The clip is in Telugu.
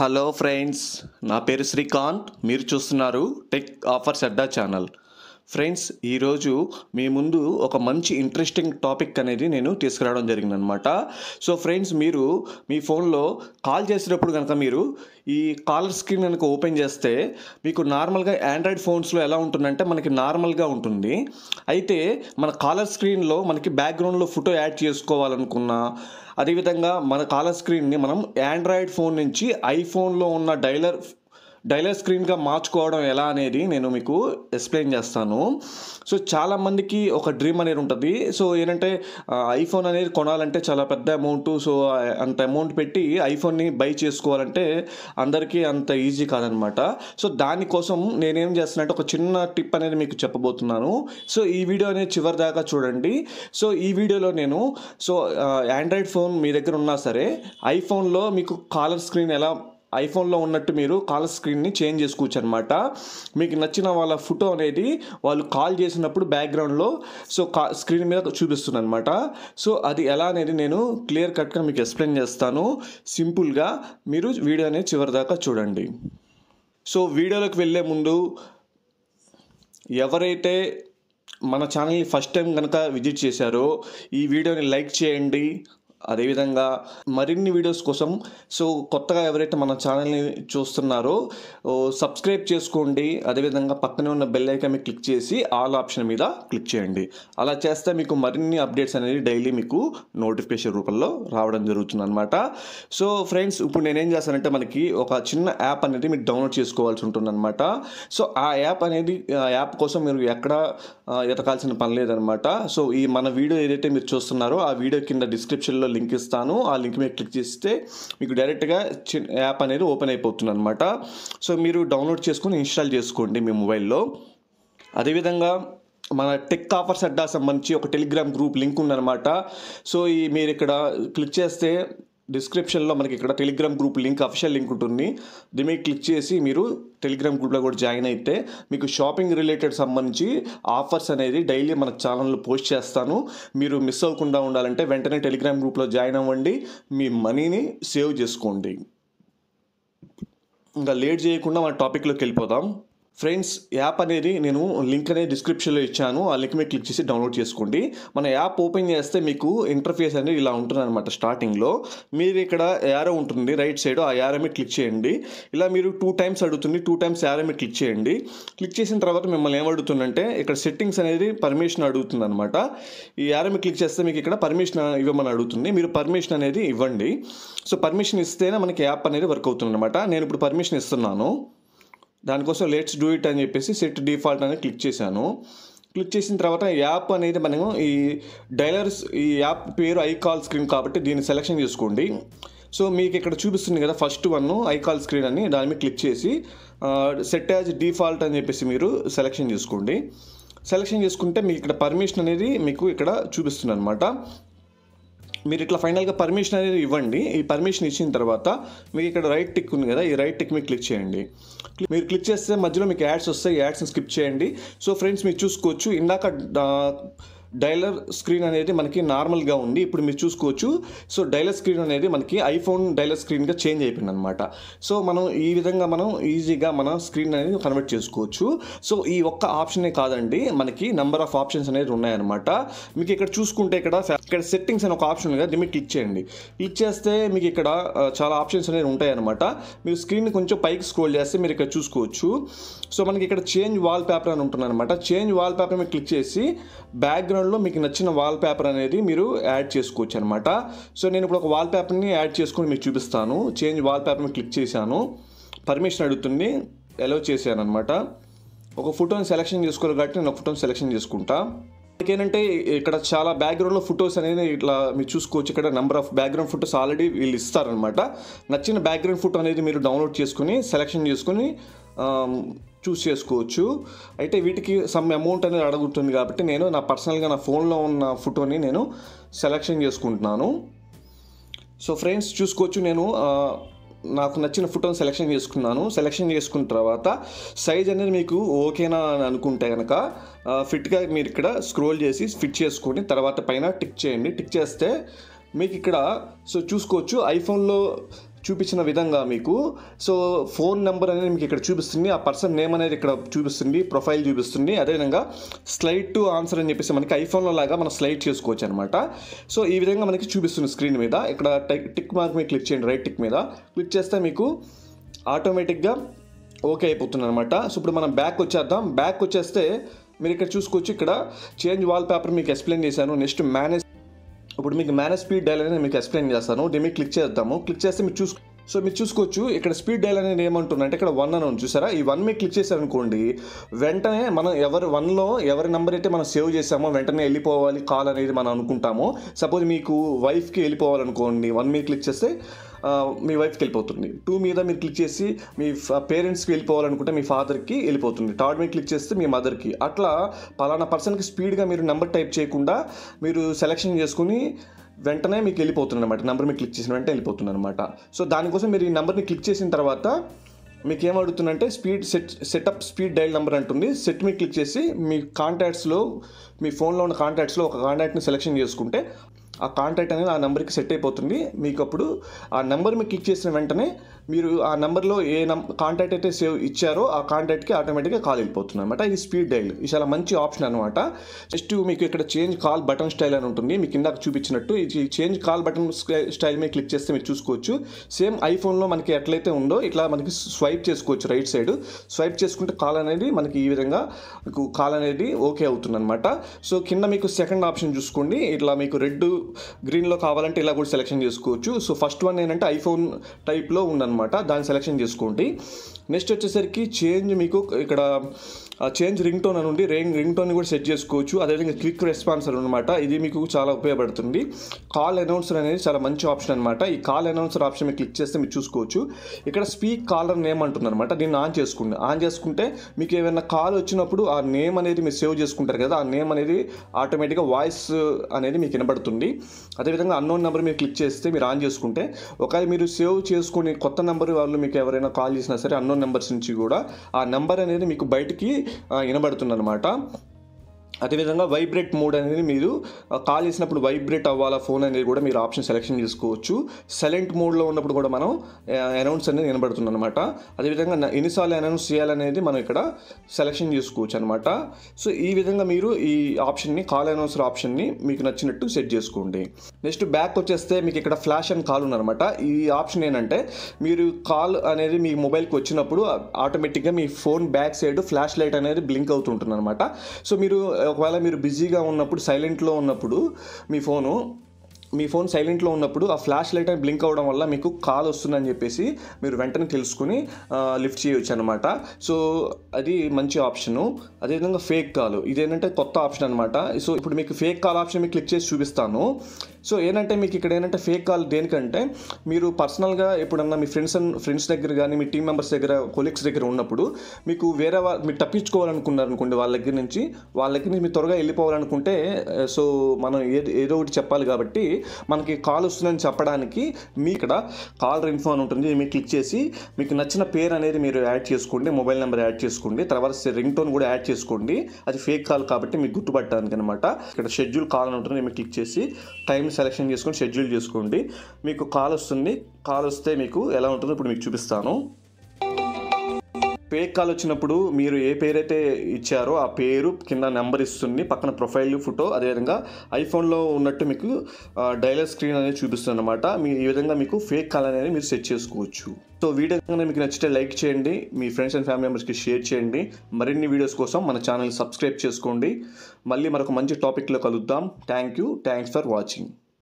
హలో ఫ్రెండ్స్ నా పేరు శ్రీకాంత్. మీరు చూస్తున్నారు tech offers Adda channel. Friends ఈరోజు మీ ముందు ఒక మంచి ఇంట్రెస్టింగ్ టాపిక్ అనేది నేను తీసుకురావడం జరిగిందనమాట సో ఫ్రెండ్స్ మీరు మీ ఫోన్లో కాల్ చేసేటప్పుడు కనుక మీరు ఈ కాలర్ స్క్రీన్ కనుక ఓపెన్ చేస్తే మీకు నార్మల్గా ఆండ్రాయిడ్ ఫోన్స్లో ఎలా ఉంటుందంటే మనకి నార్మల్గా ఉంటుంది. అయితే మన కాలర్ స్క్రీన్లో మనకి బ్యాక్గ్రౌండ్లో ఫోటో యాడ్ చేసుకోవాలనుకున్నా అదేవిధంగా మన కాలర్ స్క్రీన్ని మనం ఆండ్రాయిడ్ ఫోన్ నుంచి ఐఫోన్లో ఉన్న డైలర్ డైలర్ స్క్రీన్గా మార్చుకోవడం ఎలా అనేది నేను మీకు ఎక్స్ప్లెయిన్ చేస్తాను. సో చాలామందికి ఒక డ్రీమ్ అనేది ఉంటుంది. సో ఏంటంటే ఐఫోన్ అనేది కొనాలంటే చాలా పెద్ద అమౌంట్. సో అంత అమౌంట్ పెట్టి ఐఫోన్ని బై చేసుకోవాలంటే అందరికీ అంత ఈజీ కాదనమాట. సో దానికోసం నేనేం చేస్తున్నట్టు ఒక చిన్న టిప్ అనేది మీకు చెప్పబోతున్నాను. సో ఈ వీడియో అనేది చివరి దాకా చూడండి. సో ఈ వీడియోలో నేను సో ఆండ్రాయిడ్ ఫోన్ మీ దగ్గర ఉన్నా సరే ఐఫోన్లో మీకు కాలర్ స్క్రీన్ ఎలా ఐఫోన్లో ఉన్నట్టు మీరు కాలర్ స్క్రీన్ని చేంజ్ చేసుకోవచ్చు అనమాట మీకు నచ్చిన వాళ్ళ ఫోటో అనేది వాళ్ళు కాల్ చేసినప్పుడు బ్యాక్గ్రౌండ్లో సో కా స్క్రీన్ మీద చూపిస్తుంది అనమాట సో అది ఎలా అనేది నేను క్లియర్ కట్గా మీకు ఎక్స్ప్లెయిన్ చేస్తాను. సింపుల్గా మీరు వీడియో అనేది చివరి దాకా చూడండి. సో వీడియోలోకి వెళ్ళే ముందు ఎవరైతే మన ఛానల్ని ఫస్ట్ టైం కనుక విజిట్ చేశారో ఈ వీడియోని లైక్ చేయండి అదేవిధంగా మరిన్ని వీడియోస్ కోసం సో కొత్తగా ఎవరైతే మన ఛానల్ని చూస్తున్నారో సబ్స్క్రైబ్ చేసుకోండి. అదేవిధంగా పక్కనే ఉన్న బెల్ ఐకాన్ మీద క్లిక్ చేసి ఆల్ ఆప్షన్ మీద క్లిక్ చేయండి. అలా చేస్తే మీకు మరిన్ని అప్డేట్స్ అనేది డైలీ మీకు నోటిఫికేషన్ రూపంలో రావడం జరుగుతుంది అనమాట సో ఫ్రెండ్స్ ఇప్పుడు నేనేం చేస్తానంటే మనకి ఒక చిన్న యాప్ అనేది మీరు డౌన్లోడ్ చేసుకోవాల్సి ఉంటుంది అనమాట సో ఆ యాప్ అనేది ఆ యాప్ కోసం మీరు ఎక్కడ ఎతకాల్సిన పని లేదనమాట సో ఈ మన వీడియో ఏదైతే మీరు చూస్తున్నారో ఆ వీడియో కింద డిస్క్రిప్షన్లో లింక్ ఇస్తాను. ఆ లింక్ మీద క్లిక్ చేస్తే మీకు డైరెక్ట్గా యాప్ అనేది ఓపెన్ అయిపోతుంది అనమాట సో మీరు డౌన్లోడ్ చేసుకొని ఇన్స్టాల్ చేసుకోండి మీ మొబైల్లో. అదేవిధంగా మన టెక్ ఆఫర్స్ అడ్డా సంబంధించి ఒక టెలిగ్రామ్ గ్రూప్ లింక్ ఉందన్నమాట. సో ఈ మీరు ఇక్కడ క్లిక్ చేస్తే డిస్క్రిప్షన్లో మనకి ఇక్కడ telegram group link official link ఉంటుంది. దీని మీద క్లిక్ చేసి మీరు టెలిగ్రామ్ గ్రూప్లో కూడా జాయిన్ అయితే మీకు షాపింగ్ రిలేటెడ్ సంబంధించి ఆఫర్స్ అనేది డైలీ మన ఛానల్లో పోస్ట్ చేస్తాను. మీరు మిస్ అవ్వకుండా ఉండాలంటే వెంటనే టెలిగ్రామ్ గ్రూప్లో జాయిన్ అవ్వండి. మీ మనీని సేవ్ చేసుకోండి. ఇంకా లేట్ చేయకుండా మన టాపిక్లోకి వెళ్ళిపోదాం. ఫ్రెండ్స్ యాప్ అనేది నేను లింక్ అనేది డిస్క్రిప్షన్లో ఇచ్చాను. ఆ లింక్ మీద క్లిక్ చేసి డౌన్లోడ్ చేసుకోండి. మన యాప్ ఓపెన్ చేస్తే మీకు ఇంటర్ఫేస్ అనేది ఇలా ఉంటుంది అనమాట స్టార్టింగ్లో. మీరు ఇక్కడ యారో ఉంటుంది రైట్ సైడ్ ఆ యారో మీద క్లిక్ చేయండి. ఇలా మీరు టూ టైమ్స్ అడుగుతుంది టూ టైమ్స్ యారో మీద క్లిక్ చేయండి. క్లిక్ చేసిన తర్వాత మిమ్మల్ని ఏమడుగుతుందంటే ఇక్కడ సెట్టింగ్స్ అనేది పర్మిషన్ అడుగుతుంది అనమాట ఈ యారో మీద క్లిక్ చేస్తే మీకు ఇక్కడ పర్మిషన్ ఇవ్వమని అడుగుతుంది. మీరు పర్మిషన్ అనేది ఇవ్వండి. సో పర్మిషన్ ఇస్తేనే మనకి యాప్ అనేది వర్క్ అవుతుంది అనమాట నేను ఇప్పుడు పర్మిషన్ ఇస్తున్నాను. దానికోసం లెట్స్ డూ ఇట్ అని చెప్పేసి సెట్ డిఫాల్ట్ అని క్లిక్ చేశాను. క్లిక్ చేసిన తర్వాత యాప్ అనేది మనము ఈ డైలర్స్ ఈ యాప్ పేరు ఐకాల్ స్క్రీన్ కాబట్టి దీన్ని సెలెక్షన్ చేసుకోండి. సో మీకు ఇక్కడ చూపిస్తుంది కదా first one I call screen అని దాని మీద క్లిక్ చేసి సెట్ యాజ్ డిఫాల్ట్ అని చెప్పేసి మీరు సెలెక్షన్ చేసుకోండి. సెలెక్షన్ చేసుకుంటే మీకు ఇక్కడ పర్మిషన్ అనేది మీకు ఇక్కడ చూపిస్తుంది అనమాట మీరు ఇట్లా ఫైనల్గా పర్మిషన్ అనేది ఇవ్వండి. ఈ పర్మిషన్ ఇచ్చిన తర్వాత మీకు ఇక్కడ రైట్ టిక్ ఉంది కదా ఈ రైట్ టిక్ మీద క్లిక్ చేయండి. మీరు క్లిక్ చేస్తే మధ్యలో మీకు యాడ్స్ వస్తాయి యాడ్స్ని స్కిప్ చేయండి. సో ఫ్రెండ్స్ మీరు చూసుకోవచ్చు. ఇందాక డైలర్ స్క్రీన్ అనేది మనకి నార్మల్గా ఉంది. ఇప్పుడు మీరు చూసుకోవచ్చు. సో డైలర్ స్క్రీన్ అనేది మనకి ఐఫోన్ డైలర్ స్క్రీన్గా చేంజ్ అయిపోయింది అనమాట సో మనం ఈ విధంగా మనం ఈజీగా మన స్క్రీన్ అనేది కన్వర్ట్ చేసుకోవచ్చు. సో ఈ ఒక్క ఆప్షనే కాదండి. మనకి నెంబర్ ఆఫ్ ఆప్షన్స్ అనేది ఉన్నాయన్నమాట. మీకు ఇక్కడ చూసుకుంటే ఇక్కడ ఇక్కడ సెట్టింగ్స్ అని ఒక ఆప్షన్ ఉంది కదా దీన్ని క్లిక్ చేయండి. క్లిక్ చేస్తే మీకు ఇక్కడ చాలా ఆప్షన్స్ అనేవి ఉంటాయన్నమాట. మీరు స్క్రీన్ కొంచెం పైకి స్క్రోల్ చేస్తే మీరు ఇక్కడ చూసుకోవచ్చు. సో మనకి ఇక్కడ చేంజ్ వాల్ పేపర్ అని ఉంటుంది అనమాట చేంజ్ వాల్ పేపర్ మీద క్లిక్ చేసి బ్యాక్గ్రౌండ్ బ్యాక్గ్రౌండ్లో మీకు నచ్చిన వాల్ పేపర్ అనేది మీరు యాడ్ చేసుకోవచ్చు అనమాట సో నేను ఇప్పుడు ఒక వాల్ పేపర్ని యాడ్ చేసుకొని మీకు చూపిస్తాను. చేంజ్ వాల్ పేపర్ని క్లిక్ చేశాను. పర్మిషన్ అడుగుతుంది. ఎలో చేశాను అనమాట ఒక ఫోటోని సెలెక్షన్ చేసుకోవాలి కాబట్టి నేను ఒక ఫోటోని సెలెక్షన్ చేసుకుంటా. ఏంటంటే ఇక్కడ చాలా బ్యాక్గ్రౌండ్లో ఫొటోస్ అనేది ఇట్లా మీరు చూసుకోవచ్చు. ఇక్కడ number of background photos already వీళ్ళు ఇస్తారనమాట నచ్చిన బ్యాక్గ్రౌండ్ ఫోటో అనేది మీరు డౌన్లోడ్ చేసుకుని సెలెక్షన్ చేసుకుని చూస్ చేసుకోవచ్చు. అయితే వీటికి సమ్ అమౌంట్ అనేది అడుగుతుంది కాబట్టి నేను నా పర్సనల్గా నా ఫోన్లో ఉన్న ఫోటోని నేను సెలెక్షన్ చేసుకుంటున్నాను. సో ఫ్రెండ్స్ చూసుకోవచ్చు నేను నాకు నచ్చిన ఫోటోని సెలెక్షన్ చేసుకున్నాను. సెలెక్షన్ చేసుకున్న తర్వాత సైజ్ అనేది మీకు ఓకేనా అని అనుకుంటే కనుక ఫిట్గా మీరు ఇక్కడ స్క్రోల్ చేసి ఫిట్ చేసుకొని తర్వాత పైన టిక్ చేయండి. టిక్ చేస్తే మీకు ఇక్కడ సో చూసుకోవచ్చు ఐఫోన్లో చూపించిన విధంగా మీకు. సో ఫోన్ నెంబర్ అనేది మీకు ఇక్కడ చూపిస్తుంది. ఆ పర్సన్ నేమ్ అనేది ఇక్కడ చూపిస్తుంది. ప్రొఫైల్ చూపిస్తుంది. అదేవిధంగా స్లైడ్ టు ఆన్సర్ అని చెప్పేసి మనకి ఐఫోన్లో లాగా మనం స్లైడ్ చేసుకోవచ్చు అనమాట సో ఈ విధంగా మనకి చూపిస్తుంది స్క్రీన్ మీద. ఇక్కడ టిక్ మార్క్ మీద క్లిక్ చేయండి. రైట్ టిక్ మీద. క్లిక్ చేస్తే మీకు ఆటోమేటిక్గా ఓకే అయిపోతుంది అనమాట సో ఇప్పుడు మనం బ్యాక్ వచ్చేద్దాం. బ్యాక్ వచ్చేస్తే మీరు ఇక్కడ చూసుకోవచ్చు. ఇక్కడ చేంజ్ వాల్ పేపర్ మీకు ఎక్స్ప్లెయిన్ చేశాను. నెక్స్ట్ మేనేజ్ ఇప్పుడు మీకు మేనేజ్ స్పీడ్ డైల్ అనేది మీకు ఎక్స్ప్లెయిన్ చేస్తాను. దీని మీద క్లిక్ చేద్దాము. క్లిక్ చేస్తే మీరు చూసుకో సో మీరు చూసుకోవచ్చు ఇక్కడ స్పీడ్ డైల్ అనేది ఏమంటుందంటే ఇక్కడ వన్ అని చూసారా? ఈ వన్ మీద క్లిక్ చేశారనుకోండి వెంటనే మనం ఎవరి వన్లో ఎవరి నెంబర్ అయితే మనం సేవ్ చేసామో వెంటనే వెళ్ళిపోవాలి కాల్ అనేది మనం అనుకుంటాము. సపోజ్ మీకు వైఫ్కి వెళ్ళిపోవాలనుకోండి వన్ మీద క్లిక్ చేస్తే మీ వైఫ్కి వెళ్ళిపోతుంది. టూ మీద మీరు క్లిక్ చేసి మీ పేరెంట్స్కి వెళ్ళిపోవాలనుకుంటే మీ ఫాదర్కి వెళ్ళిపోతుంది. థర్డ్ మీద క్లిక్ చేస్తే మీ మదర్కి అట్లా పలానా పర్సన్కి స్పీడ్గా మీరు నెంబర్ టైప్ చేయకుండా మీరు సెలెక్షన్ చేసుకుని వెంటనే మీకు వెళ్ళిపోతుంది అనమాట నెంబర్ మీరు క్లిక్ చేసిన వెంటనే వెళ్ళిపోతుంది అనమాట సో దానికోసం మీరు ఈ నెంబర్ని క్లిక్ చేసిన తర్వాత మీకు ఏం అడుగుతుందంటే speed set setup speed dial number అంటుంది. సెట్ మీద క్లిక్ చేసి మీ కాంటాక్ట్స్లో మీ ఫోన్లో ఉన్న కాంటాక్ట్స్లో ఒక కాంటాక్ట్ని సెలెక్షన్ చేసుకుంటే ఆ కాంటాక్ట్ అనేది ఆ నెంబర్కి సెట్ అయిపోతుంది. మీకు అప్పుడు ఆ నెంబర్ మీకు క్లిక్ చేసిన వెంటనే మీరు ఆ నెంబర్లో ఏ నం కాంటాక్ట్ అయితే సేవ్ ఇచ్చారో ఆ కాంటాక్ట్కి ఆటోమేటిక్గా కాల్ వెళ్ళిపోతుంది అనమాట ఇది స్పీడ్ డైల్ ఇది చాలా మంచి ఆప్షన్ అనమాట జస్ట్ మీకు ఇక్కడ చేంజ్ కాల్ బటన్ స్టైల్ అని ఉంటుంది. మీకు ఇందాక చూపించినట్టు ఈ చేంజ్ కాల్ బటన్ స్టైల్ మీద క్లిక్ చేస్తే మీరు చూసుకోవచ్చు. సేమ్ ఐఫోన్లో మనకి ఎట్లయితే ఉందో ఇట్లా మనకి స్వైప్ చేసుకోవచ్చు రైట్ సైడ్ స్వైప్ చేసుకుంటే కాల్ అనేది మనకి ఈ విధంగా కాల్ అనేది ఓకే అవుతుంది అనమాట సో కింద మీకు సెకండ్ ఆప్షన్ చూసుకోండి. ఇట్లా మీకు రెడ్ గ్రీన్లో కావాలంటే ఇలా కూడా సెలెక్షన్ చేసుకోవచ్చు. సో ఫస్ట్ వన్ ఏంటంటే ఐఫోన్ టైప్లో ఉందన్నమాట. దాన్ని సెలెక్షన్ చేసుకోండి. నెక్స్ట్ వచ్చేసరికి చేంజ్ మీకు ఇక్కడ చేంజ్ రింగ్ టోన్ అని ఉండి రింగ్ రింగ్ టోన్ కూడా సెట్ చేసుకోవచ్చు. అదేవిధంగా క్విక్ రెస్పాన్సర్ అనమాట ఇది మీకు చాలా ఉపయోగపడుతుంది. కాల్ అనౌన్సర్ అనేది చాలా మంచి ఆప్షన్ అనమాట ఈ కాల్ అనౌన్సర్ ఆప్షన్ మీరు క్లిక్ చేస్తే మీరు చూసుకోవచ్చు. ఇక్కడ స్పీక్ కాలర్ నేమ్ అంటుంది అనమాట దీన్ని ఆన్ చేసుకోండి ఆన్ చేసుకుంటే మీకు ఏమైనా కాల్ వచ్చినప్పుడు ఆ నేమ్ అనేది మీరు సేవ్ చేసుకుంటారు కదా ఆ నేమ్ అనేది ఆటోమేటిక్గా వాయిస్ uh, అనేది మీకు వినబడుతుంది. అదేవిధంగా అన్నోన్ నెంబర్ మీరు క్లిక్ చేస్తే మీరు ఆన్ చేసుకుంటే ఒకవేళ మీరు సేవ్ చేసుకుని కొత్త నెంబర్ వాళ్ళు మీకు ఎవరైనా కాల్ చేసినా సరే అన్నోన్ నెంబర్స్ నుంచి కూడా ఆ నెంబర్ అనేది మీకు బయటికి వినబడుతుందన్నమాట. అదేవిధంగా వైబ్రేట్ మోడ్ అనేది మీరు కాల్ చేసినప్పుడు వైబ్రేట్ అవ్వాలా ఫోన్ అనేది కూడా మీరు ఆప్షన్ సెలెక్షన్ చేసుకోవచ్చు. సైలెంట్ మోడ్లో ఉన్నప్పుడు కూడా మనం అనౌన్స్ అనేది వినబడుతుంది అనమాట అదేవిధంగా ఎన్నిసార్లు అనౌన్స్ చేయాలనేది మనం ఇక్కడ సెలెక్షన్ చేసుకోవచ్చు అనమాట సో ఈ విధంగా మీరు ఈ ఆప్షన్ని కాల్ అనౌన్సర్ ఆప్షన్ని మీకు నచ్చినట్టు సెట్ చేసుకోండి. నెక్స్ట్ బ్యాక్ వచ్చేస్తే మీకు ఇక్కడ ఫ్లాష్ అండ్ కాల్ ఉందన్నమాట. ఈ ఆప్షన్ ఏంటంటే మీరు కాల్ అనేది మీ మొబైల్కి వచ్చినప్పుడు ఆటోమేటిక్గా మీ phone back side flash light అనేది బ్లింక్ అవుతుంటుంది అనమాట సో మీరు ఒకవేళ మీరు బిజీగా ఉన్నప్పుడు సైలెంట్లో ఉన్నప్పుడు మీ ఫోను మీ ఫోన్ సైలెంట్లో ఉన్నప్పుడు ఆ ఫ్లాష్ లైట్ అని బ్లింక్ అవ్వడం వల్ల మీకు కాల్ వస్తుందని చెప్పేసి మీరు వెంటనే తెలుసుకుని లిఫ్ట్ చేయొచ్చు అనమాట సో అది మంచి ఆప్షను. అదేవిధంగా ఫేక్ కాల్. ఇదేంటంటే కొత్త ఆప్షన్ అనమాట సో ఇప్పుడు మీకు ఫేక్ కాల్ ఆప్షన్ మీకు క్లిక్ చేసి చూపిస్తాను. సో ఏంటంటే మీకు ఇక్కడ ఏంటంటే ఫేక్ కాల్ దేనికంటే మీరు పర్సనల్గా ఎప్పుడన్నా మీ ఫ్రెండ్స్ అండ్ ఫ్రెండ్స్ దగ్గర కానీ మీ టీం మెంబర్స్ దగ్గర కొలీగ్స్ దగ్గర ఉన్నప్పుడు మీకు వేరే వాళ్ళు మీరు తప్పించుకోవాలనుకున్నారు అనుకోండి వాళ్ళ దగ్గర నుంచి వాళ్ళ దగ్గర నుంచి మీరు త్వరగా వెళ్ళిపోవాలనుకుంటే eh, సో మనం ఏది ఏదో ఒకటి చెప్పాలి కాబట్టి మనకి కాల్ వస్తుందని చెప్పడానికి మీ ఇక్కడ కాల్ ఇన్ఫో అని ఉంటుంది మీరు క్లిక్ చేసి మీకు నచ్చిన పేరు అనేది మీరు యాడ్ చేసుకోండి మొబైల్ నెంబర్ యాడ్ చేసుకోండి తర్వాత రింగ్ టోన్ కూడా యాడ్ చేసుకోండి. అది ఫేక్ కాల్ కాబట్టి మీకు గుర్తుపట్టడానికి అనమాట ఇక్కడ షెడ్యూల్ కాల్ అని ఉంటుంది మీరు క్లిక్ చేసి టైం సెలెక్షన్ చేసుకొని షెడ్యూల్ చేసుకోండి. మీకు కాల్ వస్తుంది. కాల్ వస్తే మీకు ఎలా ఉంటుందో ఇప్పుడు మీకు చూపిస్తాను. ఫేక్ కాల్ వచ్చినప్పుడు మీరు ఏ పేరైతే ఇచ్చారో ఆ పేరు కింద నెంబర్ ఇస్తుంది. పక్కన ప్రొఫైల్ ఫోటో అదేవిధంగా ఐఫోన్లో ఉన్నట్టు మీకు డైలర్ స్క్రీన్ అనేది చూపిస్తుంది అనమాట మీ ఈ విధంగా మీకు ఫేక్ కాల్ అనేది మీరు సెట్ చేసుకోవచ్చు. సో వీడియో కనుక మీకు నచ్చితే లైక్ చేయండి. మీ ఫ్రెండ్స్ అండ్ ఫ్యామిలీ మెంబర్స్కి షేర్ చేయండి. మరిన్ని వీడియోస్ కోసం మన ఛానల్ సబ్స్క్రైబ్ చేసుకోండి. మళ్ళీ మరొక మంచి టాపిక్లో కలుద్దాం. Thank you thanks for watching